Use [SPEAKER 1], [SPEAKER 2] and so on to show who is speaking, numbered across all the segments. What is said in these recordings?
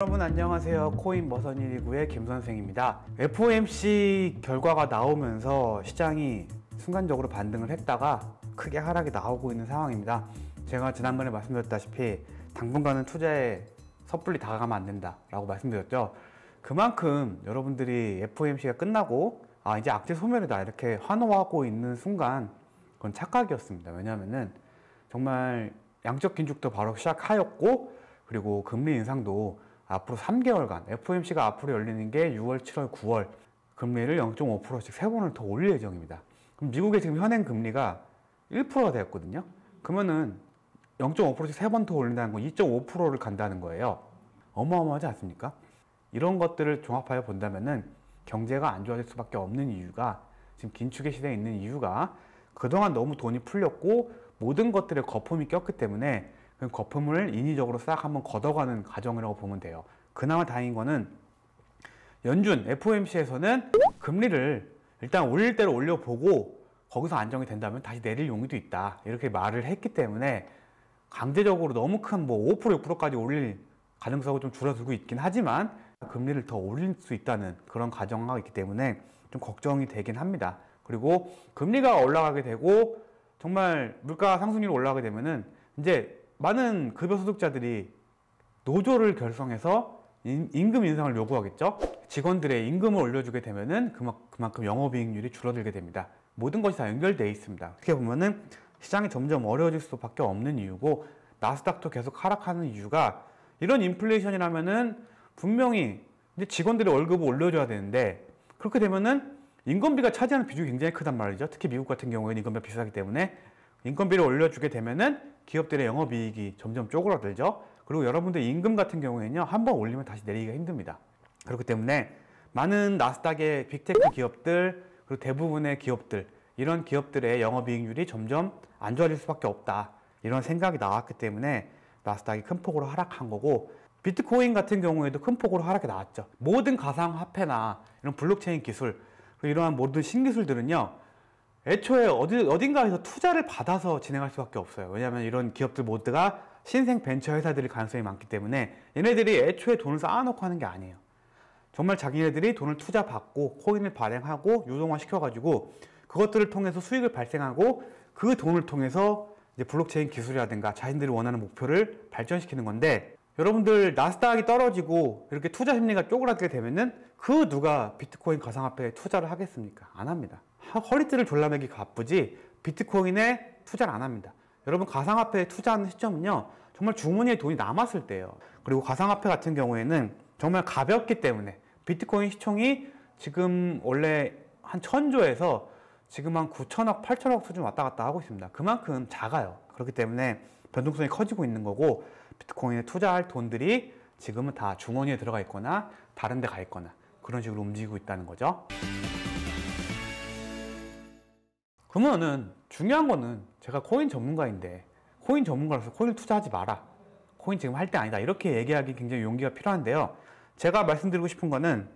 [SPEAKER 1] 여러분 안녕하세요. 코인 머선129의 김선생입니다. FOMC 결과가 나오면서 시장이 순간적으로 반등을 했다가 크게 하락이 나오고 있는 상황입니다. 제가 지난번에 말씀드렸다시피 당분간은 투자에 섣불리 다가가면 안 된다 라고 말씀드렸죠. 그만큼 여러분들이 FOMC가 끝나고 아 이제 악재 소멸이다 이렇게 환호하고 있는 순간 그건 착각이었습니다. 왜냐하면은 정말 양적 긴축도 바로 시작하였고 그리고 금리 인상도 앞으로 3개월간 FOMC가 앞으로 열리는 게 6월, 7월, 9월 금리를 0.5%씩 세 번을 더 올릴 예정입니다. 그럼 미국의 지금 현행 금리가 1%가 되었거든요. 그러면은 0.5%씩 세번더 올린다는 건 2.5%를 간다는 거예요. 어마어마하지 않습니까? 이런 것들을 종합하여 본다면은 경제가 안 좋아질 수밖에 없는 이유가 지금 긴축의 시대에 있는 이유가 그동안 너무 돈이 풀렸고 모든 것들에 거품이 꼈기 때문에 그 거품을 인위적으로 싹 한번 걷어가는 과정이라고 보면 돼요. 그나마 다행인 거는 연준 FOMC에서는 금리를 일단 올릴 대로 올려보고 거기서 안정이 된다면 다시 내릴 용의도 있다. 이렇게 말을 했기 때문에 강제적으로 너무 큰 뭐 5% 6%까지 올릴 가능성이 좀 줄어들고 있긴 하지만 금리를 더 올릴 수 있다는 그런 가정하고 있기 때문에 좀 걱정이 되긴 합니다. 그리고 금리가 올라가게 되고 정말 물가 상승률이 올라가게 되면은 이제 많은 급여 소득자들이 노조를 결성해서 임금 인상을 요구하겠죠. 직원들의 임금을 올려주게 되면은 그만큼 영업이익률이 줄어들게 됩니다. 모든 것이 다 연결되어 있습니다. 어떻게 보면은 시장이 점점 어려워질 수밖에 없는 이유고 나스닥도 계속 하락하는 이유가 이런 인플레이션이라면은 분명히 이제 직원들의 월급을 올려줘야 되는데 그렇게 되면은 인건비가 차지하는 비중이 굉장히 크단 말이죠. 특히 미국 같은 경우에는 인건비가 비싸기 때문에 인건비를 올려주게 되면은 기업들의 영업이익이 점점 쪼그라들죠. 그리고 여러분들 임금 같은 경우에는요, 한 번 올리면 다시 내리기가 힘듭니다. 그렇기 때문에 많은 나스닥의 빅테크 기업들, 그리고 대부분의 기업들, 이런 기업들의 영업이익률이 점점 안 좋아질 수밖에 없다. 이런 생각이 나왔기 때문에 나스닥이 큰 폭으로 하락한 거고, 비트코인 같은 경우에도 큰 폭으로 하락이 나왔죠. 모든 가상화폐나 이런 블록체인 기술, 이러한 모든 신기술들은요, 애초에 어디, 어딘가에서 투자를 받아서 진행할 수밖에 없어요. 왜냐하면 이런 기업들 모두가 신생 벤처 회사들일 가능성이 많기 때문에 얘네들이 애초에 돈을 쌓아놓고 하는 게 아니에요. 정말 자기네들이 돈을 투자받고 코인을 발행하고 유동화 시켜가지고 그것들을 통해서 수익을 발생하고 그 돈을 통해서 이제 블록체인 기술이라든가 자신들이 원하는 목표를 발전시키는 건데 여러분들 나스닥이 떨어지고 이렇게 투자 심리가 쪼그라들게 되면은 그 누가 비트코인 가상화폐에 투자를 하겠습니까? 안 합니다. 허리띠를 졸라매기 바쁘지 비트코인에 투자를 안 합니다. 여러분 가상화폐에 투자하는 시점은요 정말 주머니에 돈이 남았을 때예요. 그리고 가상화폐 같은 경우에는 정말 가볍기 때문에 비트코인 시총이 지금 원래 한 천조에서 지금 한 9천억, 8천억 수준 왔다 갔다 하고 있습니다. 그만큼 작아요. 그렇기 때문에 변동성이 커지고 있는 거고 비트코인에 투자할 돈들이 지금은 다 주머니에 들어가 있거나 다른 데 가 있거나 그런 식으로 움직이고 있다는 거죠. 그러면은 중요한 거는 제가 코인 전문가인데 코인 전문가로서 코인을 투자하지 마라. 코인 지금 할 때 아니다. 이렇게 얘기하기 굉장히 용기가 필요한데요. 제가 말씀드리고 싶은 거는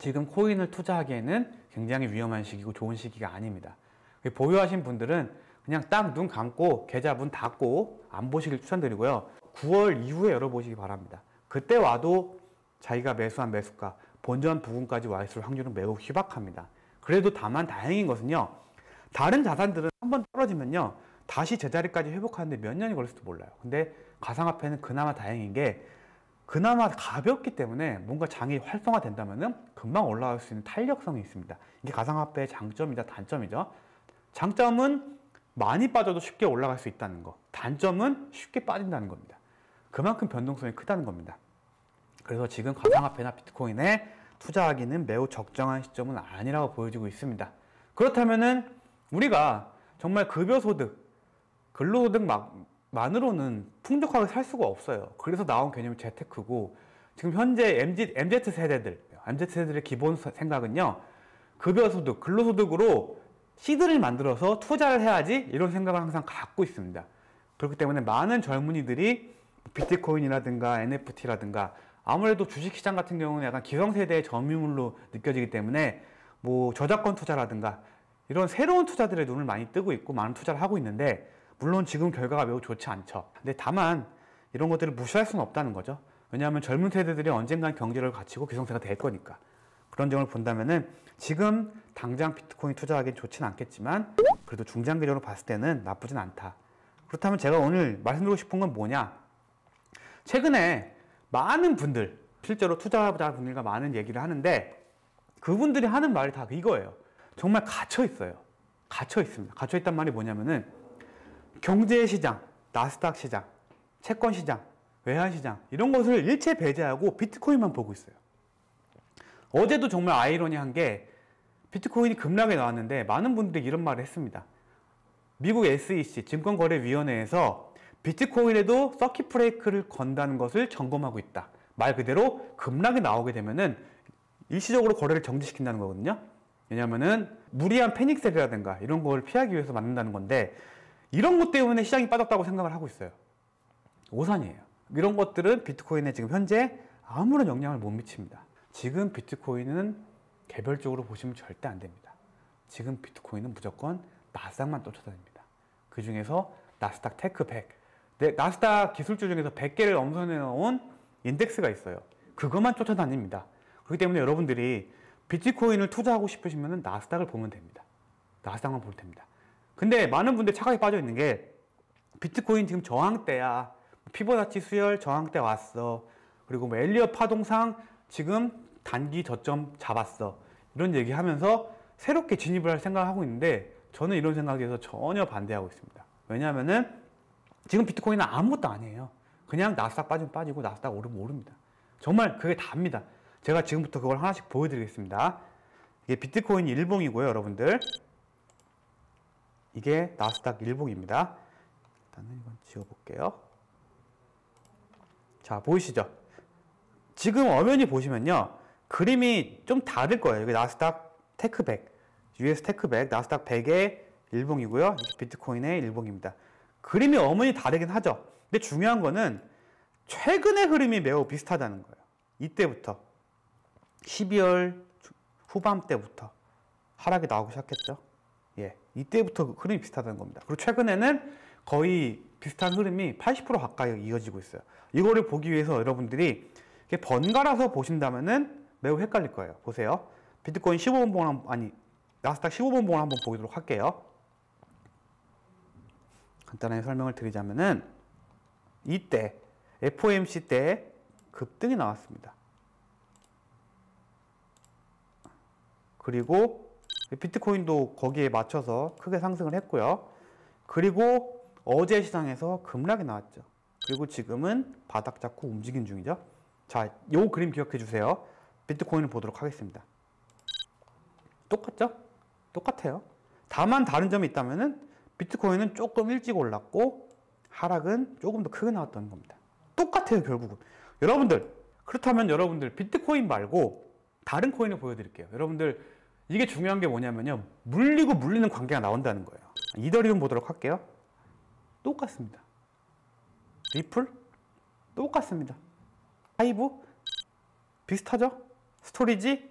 [SPEAKER 1] 지금 코인을 투자하기에는 굉장히 위험한 시기고 좋은 시기가 아닙니다. 보유하신 분들은 그냥 딱 눈 감고 계좌 문 닫고 안 보시길 추천드리고요. 9월 이후에 열어보시기 바랍니다. 그때 와도 자기가 매수한 매수가 본전 부근까지 와 있을 확률은 매우 희박합니다. 그래도 다만 다행인 것은요. 다른 자산들은 한번 떨어지면요. 다시 제자리까지 회복하는데 몇 년이 걸릴지도 몰라요. 근데 가상화폐는 그나마 다행인 게 그나마 가볍기 때문에 뭔가 장이 활성화된다면 금방 올라갈 수 있는 탄력성이 있습니다. 이게 가상화폐의 장점이자 단점이죠. 장점은 많이 빠져도 쉽게 올라갈 수 있다는 거. 단점은 쉽게 빠진다는 겁니다. 그만큼 변동성이 크다는 겁니다. 그래서 지금 가상화폐나 비트코인에 투자하기는 매우 적정한 시점은 아니라고 보여지고 있습니다. 그렇다면은 우리가 정말 급여소득, 근로소득 만으로는 풍족하게 살 수가 없어요. 그래서 나온 개념이 재테크고 지금 현재 MZ, MZ 세대들, MZ 세대들의 기본 생각은요. 급여소득, 근로소득으로 시드를 만들어서 투자를 해야지 이런 생각을 항상 갖고 있습니다. 그렇기 때문에 많은 젊은이들이 비트코인이라든가 NFT라든가 아무래도 주식시장 같은 경우는 약간 기성세대의 점유물로 느껴지기 때문에 뭐 저작권 투자라든가 이런 새로운 투자들의 눈을 많이 뜨고 있고 많은 투자를 하고 있는데 물론 지금 결과가 매우 좋지 않죠. 근데 다만 이런 것들을 무시할 수는 없다는 거죠. 왜냐하면 젊은 세대들이 언젠간 경제를 갖추고 기성세가 될 거니까. 그런 점을 본다면은 지금 당장 비트코인 투자하기는 좋지는 않겠지만 그래도 중장기적으로 봤을 때는 나쁘진 않다. 그렇다면 제가 오늘 말씀드리고 싶은 건 뭐냐? 최근에 많은 분들, 실제로 투자자 분들과 많은 얘기를 하는데 그분들이 하는 말이 다 이거예요. 정말 갇혀 있어요. 갇혀 있습니다. 갇혀 있단 말이 뭐냐면은 경제 시장, 나스닥 시장, 채권 시장, 외환 시장 이런 것을 일체 배제하고 비트코인만 보고 있어요. 어제도 정말 아이러니한 게 비트코인이 급락에 나왔는데 많은 분들이 이런 말을 했습니다. 미국 SEC 증권거래위원회에서 비트코인에도 서킷 브레이크를 건다는 것을 점검하고 있다. 말 그대로 급락이 나오게 되면은 일시적으로 거래를 정지시킨다는 거거든요. 왜냐하면은 무리한 패닉셀이라든가 이런 걸 피하기 위해서 만든다는 건데 이런 것 때문에 시장이 빠졌다고 생각을 하고 있어요. 오산이에요. 이런 것들은 비트코인에 지금 현재 아무런 영향을 못 미칩니다. 지금 비트코인은 개별적으로 보시면 절대 안 됩니다. 지금 비트코인은 무조건 나스닥만 쫓아다닙니다. 그 중에서 나스닥 Tech 100. 네, 나스닥 기술주 중에서 100개를 엄선해 놓은 인덱스가 있어요. 그것만 쫓아다닙니다. 그렇기 때문에 여러분들이 비트코인을 투자하고 싶으시면 나스닥을 보면 됩니다. 나스닥만 보면 됩니다. 근데 많은 분들이 착각에 빠져 있는 게 비트코인 지금 저항대야. 피보나치 수열 저항대 왔어. 그리고 뭐 엘리엇 파동상 지금 단기 저점 잡았어. 이런 얘기 하면서 새롭게 진입을 할 생각을 하고 있는데 저는 이런 생각에서 전혀 반대하고 있습니다. 왜냐하면은 지금 비트코인은 아무것도 아니에요. 그냥 나스닥 빠지면 빠지고 나스닥 오르면 오릅니다. 정말 그게 답니다. 제가 지금부터 그걸 하나씩 보여드리겠습니다. 이게 비트코인 일봉이고요, 여러분들. 이게 나스닥 일봉입니다. 일단은 이건 지워볼게요. 자, 보이시죠? 지금 화면이 보시면요. 그림이 좀 다를 거예요. 여기 나스닥 Tech 100, US Tech 100, 나스닥 100의 일봉이고요. 비트코인의 일봉입니다. 그림이 엄연히 다르긴 하죠. 근데 중요한 거는 최근의 흐름이 매우 비슷하다는 거예요. 이때부터 12월 후반 때부터 하락이 나오기 시작했죠. 예, 이때부터 흐름이 비슷하다는 겁니다. 그리고 최근에는 거의 비슷한 흐름이 80% 가까이 이어지고 있어요. 이거를 보기 위해서 여러분들이 번갈아서 보신다면은 매우 헷갈릴 거예요. 보세요. 비트코인 15번 봉 아니 나스닥 15번 봉을 한번 보도록 할게요. 간단하게 설명을 드리자면은 이때 FOMC 때 급등이 나왔습니다. 그리고 비트코인도 거기에 맞춰서 크게 상승을 했고요. 그리고 어제 시장에서 급락이 나왔죠. 그리고 지금은 바닥 잡고 움직인 중이죠. 자, 요 그림 기억해 주세요. 비트코인을 보도록 하겠습니다. 똑같죠? 똑같아요. 다만 다른 점이 있다면은 비트코인은 조금 일찍 올랐고 하락은 조금 더 크게 나왔던 겁니다. 똑같아요, 결국은. 여러분들, 그렇다면 여러분들 비트코인 말고 다른 코인을 보여드릴게요. 여러분들 이게 중요한 게 뭐냐면요. 물리고 물리는 관계가 나온다는 거예요. 이더리움 보도록 할게요. 똑같습니다. 리플? 똑같습니다. 하이브? 비슷하죠? 스토리지?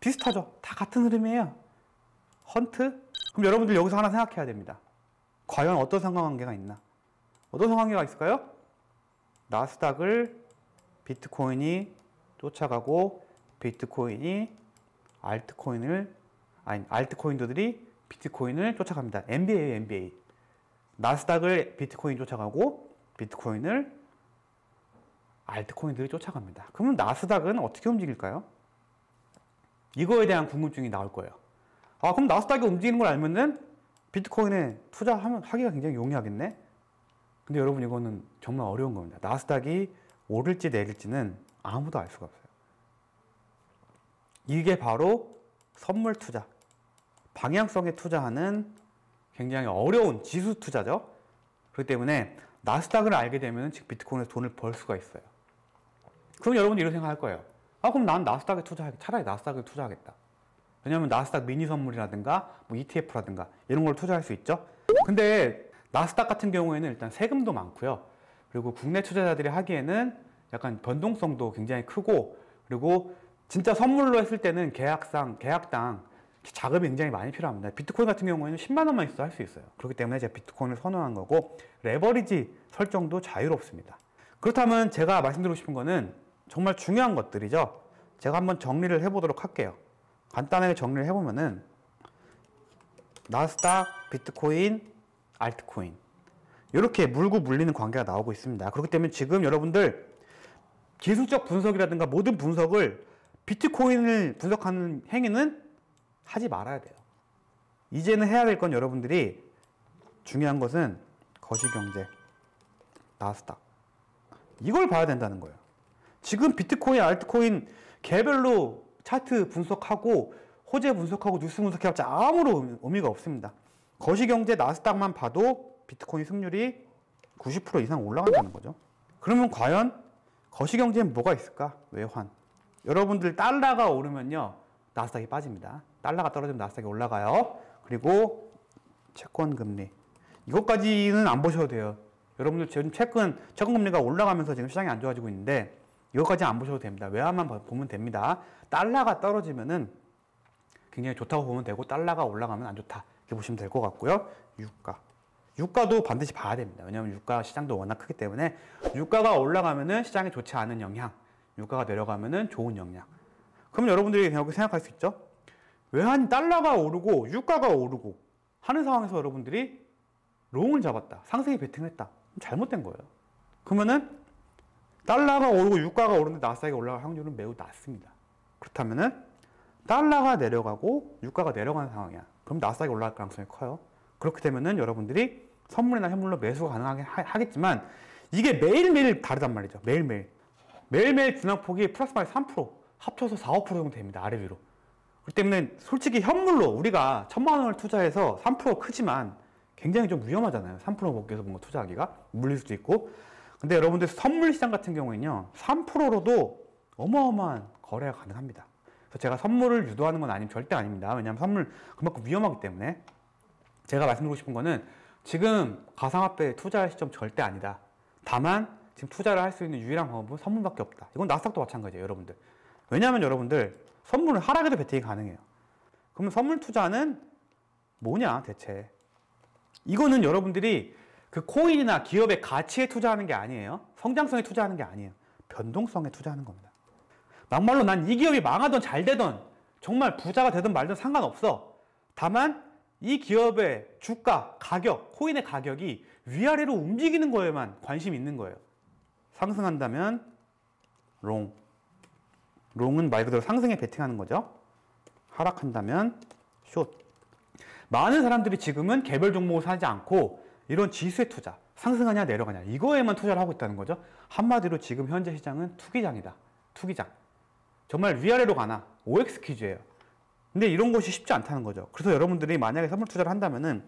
[SPEAKER 1] 비슷하죠? 다 같은 흐름이에요. 헌트? 그럼 여러분들 여기서 하나 생각해야 됩니다. 과연 어떤 상관관계가 있나? 어떤 상관관계가 있을까요? 나스닥을 비트코인이 쫓아가고 비트코인이 알트코인을 아니 알트코인들이 비트코인을 쫓아갑니다. MBA예요, MBA. 나스닥을 비트코인 쫓아가고 비트코인을 알트코인들이 쫓아갑니다. 그러면 나스닥은 어떻게 움직일까요? 이거에 대한 궁금증이 나올 거예요. 아, 그럼 나스닥이 움직이는 걸 알면은 비트코인에 투자하면 하기가 굉장히 용이하겠네. 근데 여러분 이거는 정말 어려운 겁니다. 나스닥이 오를지 내릴지는 아무도 알 수가 없어요. 이게 바로 선물 투자, 방향성에 투자하는 굉장히 어려운 지수 투자죠. 그렇기 때문에 나스닥을 알게 되면 즉 비트코인에서 돈을 벌 수가 있어요. 그럼 여러분이 이런 생각할 거예요. 아 그럼 난 나스닥에 투자하겠 차라리 나스닥에 투자하겠다. 왜냐하면 나스닥 미니 선물이라든가 뭐 ETF라든가 이런 걸 투자할 수 있죠. 근데 나스닥 같은 경우에는 일단 세금도 많고요. 그리고 국내 투자자들이 하기에는 약간 변동성도 굉장히 크고 그리고 진짜 선물로 했을 때는 계약상, 계약당 자금이 굉장히 많이 필요합니다. 비트코인 같은 경우에는 10만 원만 있어도 할 수 있어요. 그렇기 때문에 제가 비트코인을 선호한 거고 레버리지 설정도 자유롭습니다. 그렇다면 제가 말씀드리고 싶은 거는 정말 중요한 것들이죠. 제가 한번 정리를 해보도록 할게요. 간단하게 정리를 해보면은 나스닥, 비트코인, 알트코인 이렇게 물고 물리는 관계가 나오고 있습니다. 그렇기 때문에 지금 여러분들 기술적 분석이라든가 모든 분석을 비트코인을 분석하는 행위는 하지 말아야 돼요. 이제는 해야 될 건 여러분들이 중요한 것은 거시경제, 나스닥 이걸 봐야 된다는 거예요. 지금 비트코인, 알트코인 개별로 차트 분석하고 호재 분석하고 뉴스 분석해봤자 아무런 의미가 없습니다. 거시경제 나스닥만 봐도 비트코인 승률이 90% 이상 올라간다는 거죠. 그러면 과연 거시경제엔 뭐가 있을까? 외환. 여러분들 달러가 오르면요. 나스닥이 빠집니다. 달러가 떨어지면 나스닥이 올라가요. 그리고 채권 금리. 이것까지는 안 보셔도 돼요. 여러분들 지금 채권, 채권 금리가 올라가면서 지금 시장이 안 좋아지고 있는데 이것까지 안 보셔도 됩니다. 외환만 보면 됩니다. 달러가 떨어지면은 굉장히 좋다고 보면 되고 달러가 올라가면 안 좋다. 이렇게 보시면 될 것 같고요. 유가. 유가도 반드시 봐야 됩니다. 왜냐하면 유가 시장도 워낙 크기 때문에 유가가 올라가면은 시장에 좋지 않은 영향, 유가가 내려가면은 좋은 영향. 그럼 여러분들이 그냥 생각할 수 있죠. 외환 달러가 오르고 유가가 오르고 하는 상황에서 여러분들이 롱을 잡았다. 상승에 베팅했다. 잘못된 거예요. 그러면은 달러가 오르고 유가가 오르는데 나스닥이 올라갈 확률은 매우 낮습니다. 그렇다면은 달러가 내려가고 유가가 내려가는 상황이야. 그럼 나스닥이 올라갈 가능성이 커요. 그렇게 되면은 여러분들이 선물이나 현물로 매수가 가능하게 하겠지만 이게 매일매일 다르단 말이죠. 매일매일. 매일매일 진학폭이 플러스 마이너스 3% 합쳐서 4, 5% 정도 됩니다. 아래 위로. 그렇기 때문에 솔직히 현물로 우리가 천만 원을 투자해서 3% 크지만 굉장히 좀 위험하잖아요. 3% 복귀해서 뭔가 투자하기가 물릴 수도 있고. 근데 여러분들 선물 시장 같은 경우에는요. 3%로도 어마어마한 거래가 가능합니다. 그래서 제가 선물을 유도하는 건 아니면 절대 아닙니다. 왜냐하면 선물 그만큼 위험하기 때문에 제가 말씀드리고 싶은 거는 지금 가상화폐에 투자할 시점 절대 아니다. 다만 지금 투자를 할 수 있는 유일한 방법은 선물밖에 없다. 이건 나스닥도 마찬가지예요, 여러분들. 왜냐하면 여러분들 선물은 하락에도 베팅이 가능해요. 그러면 선물 투자는 뭐냐 대체? 이거는 여러분들이 그 코인이나 기업의 가치에 투자하는 게 아니에요. 성장성에 투자하는 게 아니에요. 변동성에 투자하는 겁니다. 막말로 난 이 기업이 망하던 잘 되던 정말 부자가 되든 말든 상관없어. 다만 이 기업의 주가, 가격, 코인의 가격이 위아래로 움직이는 거에만 관심이 있는 거예요. 상승한다면 롱. 롱은 말 그대로 상승에 베팅하는 거죠. 하락한다면 숏. 많은 사람들이 지금은 개별 종목을 사지 않고 이런 지수에 투자, 상승하냐 내려가냐 이거에만 투자를 하고 있다는 거죠. 한마디로 지금 현재 시장은 투기장이다. 투기장. 정말 위아래로 가나 OX 퀴즈예요. 근데 이런 것이 쉽지 않다는 거죠. 그래서 여러분들이 만약에 선물 투자를 한다면은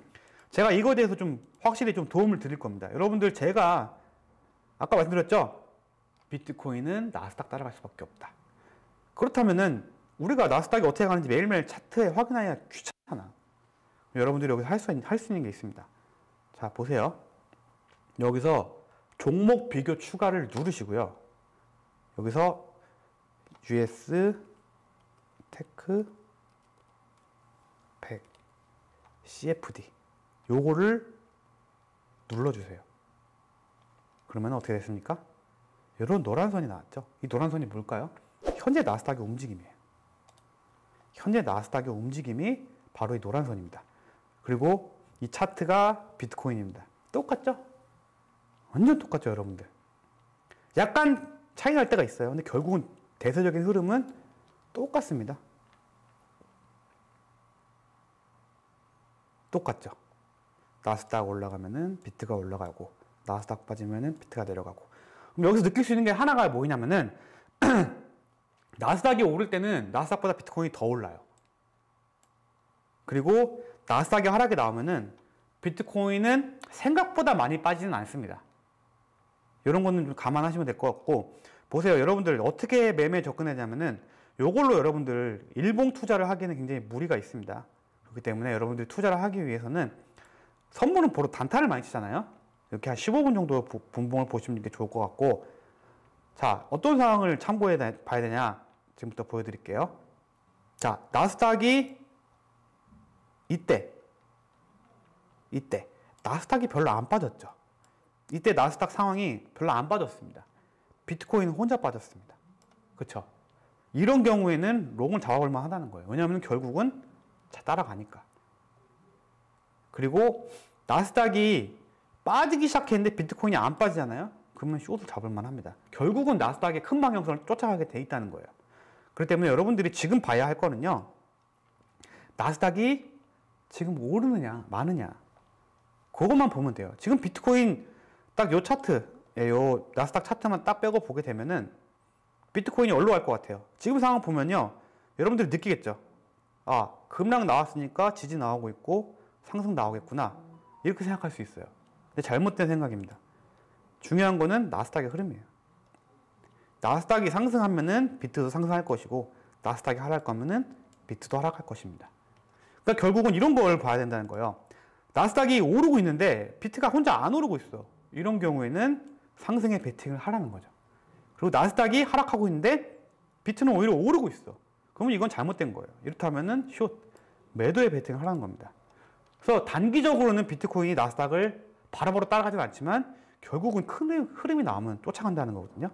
[SPEAKER 1] 제가 이거에 대해서 좀 확실히 좀 도움을 드릴 겁니다. 여러분들 제가 아까 말씀드렸죠? 비트코인은 나스닥 따라갈 수밖에 없다. 그렇다면은 우리가 나스닥이 어떻게 가는지 매일매일 차트에 확인해야 귀찮아. 여러분들이 여기서 할 수 있는 게 있습니다. 자, 보세요. 여기서 종목 비교 추가를 누르시고요. 여기서 US Tech 100 CFD 요거를 눌러주세요. 그러면 어떻게 됐습니까? 이런 노란 선이 나왔죠. 이 노란 선이 뭘까요? 현재 나스닥의 움직임이에요. 현재 나스닥의 움직임이 바로 이 노란 선입니다. 그리고 이 차트가 비트코인입니다. 똑같죠? 완전 똑같죠, 여러분들. 약간 차이 날 때가 있어요. 근데 결국은 대세적인 흐름은 똑같습니다. 똑같죠. 나스닥 올라가면은 비트가 올라가고 나스닥 빠지면은 비트가 내려가고. 그럼 여기서 느낄 수 있는 게 하나가 뭐냐면은 나스닥이 오를 때는 나스닥보다 비트코인이 더 올라요. 그리고 나스닥이 하락이 나오면은 비트코인은 생각보다 많이 빠지는 않습니다. 이런 거는 좀 감안하시면 될 것 같고 보세요. 여러분들 어떻게 매매 접근하냐면은 요걸로 여러분들 일봉 투자를 하기에는 굉장히 무리가 있습니다. 그렇기 때문에 여러분들이 투자를 하기 위해서는 선물은 보러 단타를 많이 치잖아요. 이렇게 한 15분 정도 분봉을 보시면 게 좋을 것 같고 자 어떤 상황을 참고해 봐야 되냐 지금부터 보여드릴게요. 자 나스닥이 이때 이때 나스닥이 별로 안 빠졌죠. 이때 나스닥 상황이 별로 안 빠졌습니다. 비트코인 혼자 빠졌습니다. 그렇죠? 이런 경우에는 롱을 잡아볼 만 하다는 거예요. 왜냐하면 결국은 따라가니까. 그리고 나스닥이 빠지기 시작했는데 비트코인이 안 빠지잖아요. 그러면 숏을 잡을 만 합니다. 결국은 나스닥의 큰 방향성을 쫓아가게 돼 있다는 거예요. 그렇기 때문에 여러분들이 지금 봐야 할 거는요. 나스닥이 지금 오르느냐 마느냐 그것만 보면 돼요. 지금 비트코인 딱 요 차트, 요 나스닥 차트만 딱 빼고 보게 되면은 비트코인이 얼로 갈 것 같아요. 지금 상황 보면요. 여러분들이 느끼겠죠. 아, 급락 나왔으니까 지지 나오고 있고 상승 나오겠구나. 이렇게 생각할 수 있어요. 근데 잘못된 생각입니다. 중요한 거는 나스닥의 흐름이에요. 나스닥이 상승하면은 비트도 상승할 것이고 나스닥이 하락할 거면은 비트도 하락할 것입니다. 그러니까 결국은 이런 걸 봐야 된다는 거예요. 나스닥이 오르고 있는데 비트가 혼자 안 오르고 있어. 이런 경우에는 상승에 베팅을 하라는 거죠. 그리고 나스닥이 하락하고 있는데 비트는 오히려 오르고 있어. 그러면 이건 잘못된 거예요. 이렇다면은 숏 매도에 베팅을 하라는 겁니다. 그래서 단기적으로는 비트코인이 나스닥을 바로바로 따라가진 않지만 결국은 큰 흐름이 나오면 쫓아간다는 거거든요.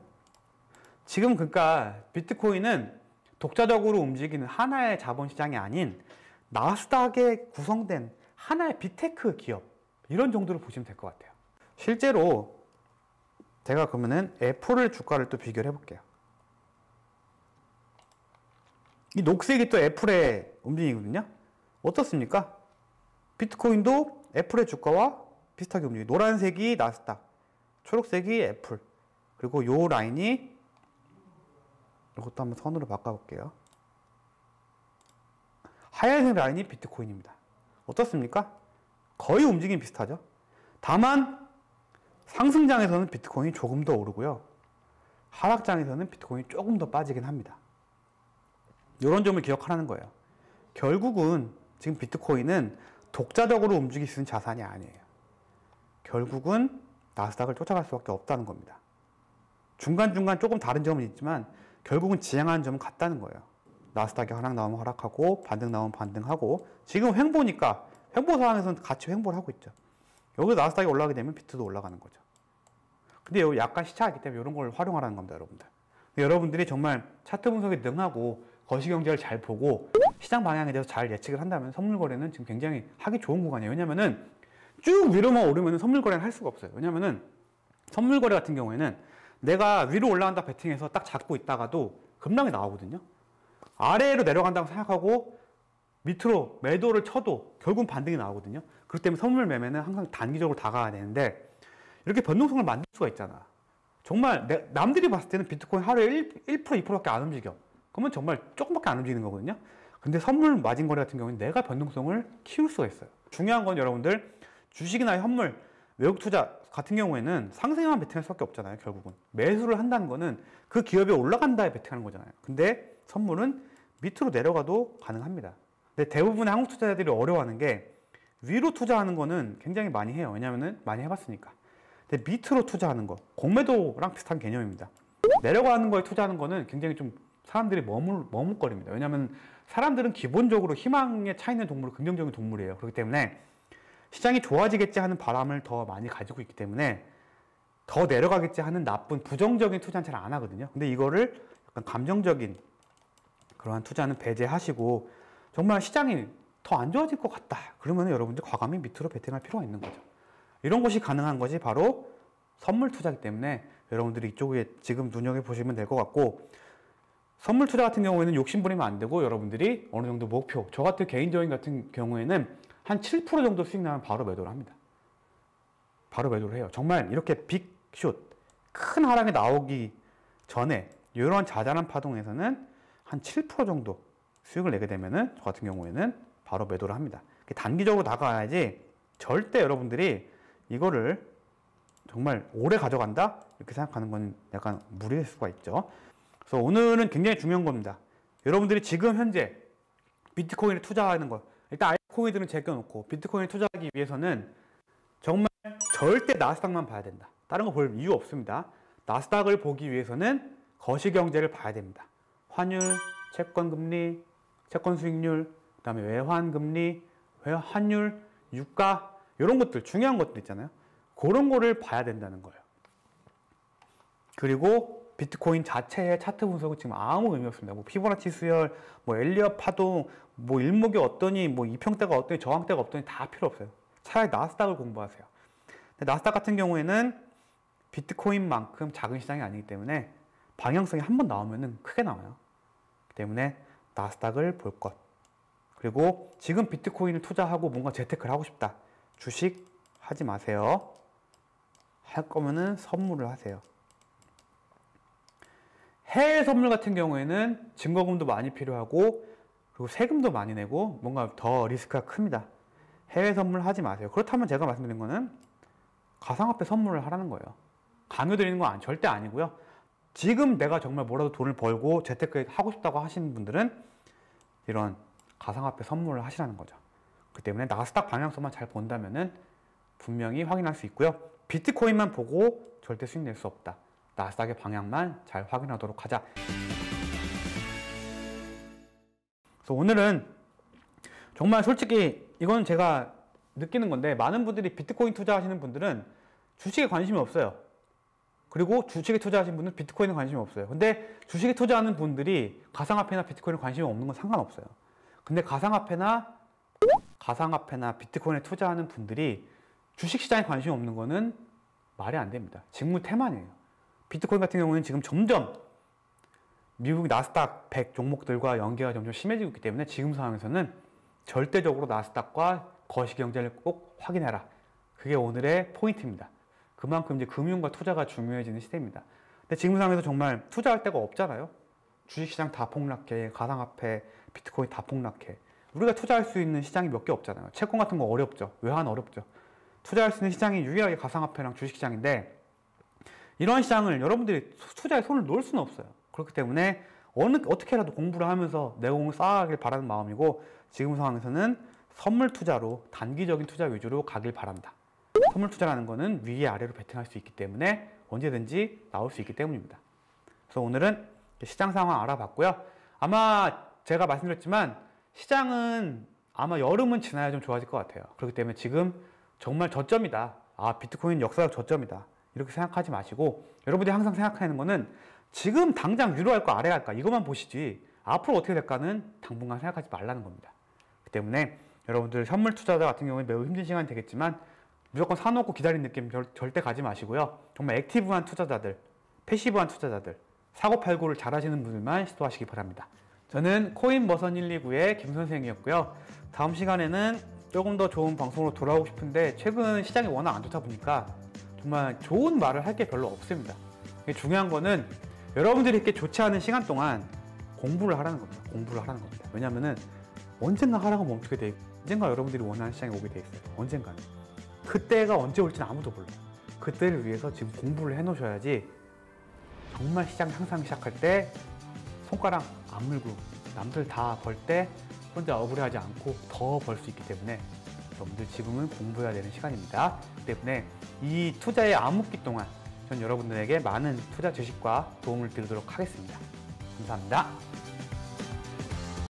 [SPEAKER 1] 지금 그러니까 비트코인은 독자적으로 움직이는 하나의 자본시장이 아닌 나스닥에 구성된 하나의 빅테크 기업 이런 정도로 보시면 될 것 같아요. 실제로 제가 그러면은 애플을 주가를 또 비교를 해볼게요. 이 녹색이 또 애플의 움직이거든요. 어떻습니까? 비트코인도 애플의 주가와 비슷하게 움직여요. 노란색이 나스닥, 초록색이 애플, 그리고 요 라인이 이것도 한번 선으로 바꿔볼게요. 하얀색 라인이 비트코인입니다. 어떻습니까? 거의 움직임 비슷하죠? 다만 상승장에서는 비트코인이 조금 더 오르고요. 하락장에서는 비트코인이 조금 더 빠지긴 합니다. 이런 점을 기억하라는 거예요. 결국은 지금 비트코인은 독자적으로 움직일 수 있는 자산이 아니에요. 결국은 나스닥을 쫓아갈 수밖에 없다는 겁니다. 중간중간 조금 다른 점은 있지만 결국은 지향하는 점은 같다는 거예요. 나스닥이 하락 나오면 하락하고 반등 나오면 반등하고 지금 횡보니까 횡보 상황에서는 같이 횡보를 하고 있죠. 여기 나스닥이 올라가게 되면 비트도 올라가는 거죠. 근데 여기 약간 시차가 있기 때문에 이런 걸 활용하라는 겁니다, 여러분들. 여러분들이 정말 차트 분석에 능하고 거시경제를 잘 보고 시장 방향에 대해서 잘 예측을 한다면 선물 거래는 지금 굉장히 하기 좋은 구간이에요. 왜냐면은 쭉 위로만 오르면 선물 거래는 할 수가 없어요. 왜냐면은 선물 거래 같은 경우에는 내가 위로 올라간다 베팅해서 딱 잡고 있다가도 급락이 나오거든요. 아래로 내려간다고 생각하고 밑으로 매도를 쳐도 결국 반등이 나오거든요. 그렇기 때문에 선물 매매는 항상 단기적으로 다가야 되는데 이렇게 변동성을 만들 수가 있잖아. 정말 내, 남들이 봤을 때는 비트코인 하루에 1, 1% 2%밖에 안 움직여. 그러면 정말 조금밖에 안 움직이는 거거든요. 근데 선물 마진 거래 같은 경우는 내가 변동성을 키울 수가 있어요. 중요한 건 여러분들 주식이나 현물, 외국 투자 같은 경우에는 상승에만 베팅할 수밖에 없잖아요. 결국은 매수를 한다는 거는 그 기업이 올라간다에 베팅하는 거잖아요. 근데 선물은 밑으로 내려가도 가능합니다. 근데 대부분의 한국 투자자들이 어려워하는 게 위로 투자하는 거는 굉장히 많이 해요. 왜냐하면 많이 해봤으니까. 근데 밑으로 투자하는 거, 공매도랑 비슷한 개념입니다. 내려가는 거에 투자하는 거는 굉장히 좀 사람들이 머물, 머뭇거립니다. 왜냐하면 사람들은 기본적으로 희망에 차 있는 동물, 긍정적인 동물이에요. 그렇기 때문에 시장이 좋아지겠지 하는 바람을 더 많이 가지고 있기 때문에 더 내려가겠지 하는 나쁜 부정적인 투자는 잘 안 하거든요. 근데 이거를 약간 감정적인 그러한 투자는 배제하시고 정말 시장이 더 안 좋아질 것 같다. 그러면 여러분들 과감히 밑으로 베팅할 필요가 있는 거죠. 이런 것이 가능한 것이 바로 선물 투자기 때문에 여러분들이 이쪽에 지금 눈여겨보시면 될 것 같고 선물 투자 같은 경우에는 욕심부리면 안 되고 여러분들이 어느 정도 목표 저 같은 개인적인 같은 경우에는 한 7% 정도 수익 나면 바로 매도를 합니다. 바로 매도를 해요. 정말 이렇게 빅숏 큰 하락이 나오기 전에 이런 자잘한 파동에서는 한 7% 정도 수익을 내게 되면은 저 같은 경우에는 바로 매도를 합니다. 단기적으로 나가야지 절대 여러분들이 이거를 정말 오래 가져간다 이렇게 생각하는 건 약간 무리일 수가 있죠. 그래서 오늘은 굉장히 중요한 겁니다. 여러분들이 지금 현재 비트코인에 투자하는 것 일단 알코인들은 제껴놓고 비트코인에 투자하기 위해서는 정말 절대 나스닥만 봐야 된다. 다른 거 볼 이유 없습니다. 나스닥을 보기 위해서는 거시경제를 봐야 됩니다. 환율, 채권 금리, 채권 수익률, 그 다음에 외환 금리, 환율, 유가 이런 것들 중요한 것들 있잖아요. 그런 거를 봐야 된다는 거예요. 그리고 비트코인 자체의 차트 분석은 지금 아무 의미 없습니다. 뭐 피보나치 수열, 뭐 엘리엇 파동, 뭐 일목이 어떠니, 뭐 이평대가 어떠니, 저항대가 어떠니 다 필요 없어요. 차라리 나스닥을 공부하세요. 나스닥 같은 경우에는 비트코인만큼 작은 시장이 아니기 때문에 방향성이 한 번 나오면은 크게 나와요. 때문에 나스닥을 볼 것. 그리고 지금 비트코인을 투자하고 뭔가 재테크를 하고 싶다. 주식 하지 마세요. 할 거면은 선물을 하세요. 해외 선물 같은 경우에는 증거금도 많이 필요하고 그리고 세금도 많이 내고 뭔가 더 리스크가 큽니다. 해외 선물 하지 마세요. 그렇다면 제가 말씀드린 거는 가상화폐 선물을 하라는 거예요. 강요 드리는 건 절대 아니고요. 지금 내가 정말 뭐라도 돈을 벌고 재테크 하고 싶다고 하시는 분들은 이런 가상화폐 선물을 하시라는 거죠. 그 때문에 나스닥 방향성만 잘 본다면은 분명히 확인할 수 있고요. 비트코인만 보고 절대 수익 낼 수 없다. 나스닥의 방향만 잘 확인하도록 하자. 그래서 오늘은 정말 솔직히 이건 제가 느끼는 건데 많은 분들이 비트코인 투자하시는 분들은 주식에 관심이 없어요. 그리고 주식에 투자하시는 분은 비트코인에 관심이 없어요. 근데 주식에 투자하는 분들이 가상화폐나 비트코인에 관심이 없는 건 상관없어요. 근데 가상화폐나 가상화폐나 비트코인에 투자하는 분들이 주식시장에 관심이 없는 거는 말이 안 됩니다. 직무태만이에요. 비트코인 같은 경우는 지금 점점 미국 나스닥 100 종목들과 연계가 점점 심해지고 있기 때문에 지금 상황에서는 절대적으로 나스닥과 거시경제를 꼭 확인해라. 그게 오늘의 포인트입니다. 그만큼 이제 금융과 투자가 중요해지는 시대입니다. 근데 지금 상황에서 정말 투자할 데가 없잖아요. 주식시장 다 폭락해, 가상화폐, 비트코인 다 폭락해. 우리가 투자할 수 있는 시장이 몇 개 없잖아요. 채권 같은 거 어렵죠. 외환 어렵죠. 투자할 수 있는 시장이 유일하게 가상화폐랑 주식시장인데 이런 시장을 여러분들이 투자에 손을 놓을 수는 없어요. 그렇기 때문에 어느 어떻게라도 공부를 하면서 내공을 쌓아가길 바라는 마음이고 지금 상황에서는 선물 투자로 단기적인 투자 위주로 가길 바란다. 선물 투자라는 거는 위 아래로 베팅할 수 있기 때문에 언제든지 나올 수 있기 때문입니다. 그래서 오늘은 시장 상황 알아봤고요. 아마 제가 말씀드렸지만 시장은 아마 여름은 지나야 좀 좋아질 것 같아요. 그렇기 때문에 지금 정말 저점이다. 아, 비트코인 역사적 저점이다. 이렇게 생각하지 마시고 여러분들이 항상 생각하는 거는 지금 당장 위로 할까 아래 할까 이것만 보시지 앞으로 어떻게 될까는 당분간 생각하지 말라는 겁니다. 그 때문에 여러분들 선물 투자자 같은 경우에 매우 힘든 시간이 되겠지만 무조건 사놓고 기다리는 느낌 절, 절대 가지 마시고요. 정말 active한 투자자들, 패시브한 투자자들, 사고팔고를 잘 하시는 분들만 시도하시기 바랍니다. 저는 코인버선 129의 김 선생이었고요. 다음 시간에는 조금 더 좋은 방송으로 돌아오고 싶은데 최근 시장이 워낙 안 좋다 보니까 정말 좋은 말을 할 게 별로 없습니다. 중요한 거는 여러분들이 이렇게 좋지 않은 시간 동안 공부를 하라는 겁니다. 공부를 하라는 겁니다. 왜냐면은 언젠가 하라고 멈추게 돼 있고 언젠가 여러분들이 원하는 시장에 오게 돼 있어요. 언젠가는. 그때가 언제 올지는 아무도 몰라요. 그때를 위해서 지금 공부를 해 놓으셔야지 정말 시장 상상 시작할 때 손가락 안 물고 남들 다 벌 때 혼자 억울해하지 않고 더 벌 수 있기 때문에 여러분들 지금은 공부해야 되는 시간입니다. 때문에 이 투자의 암흑기 동안 전 여러분들에게 많은 투자 지식과 도움을 드리도록 하겠습니다. 감사합니다.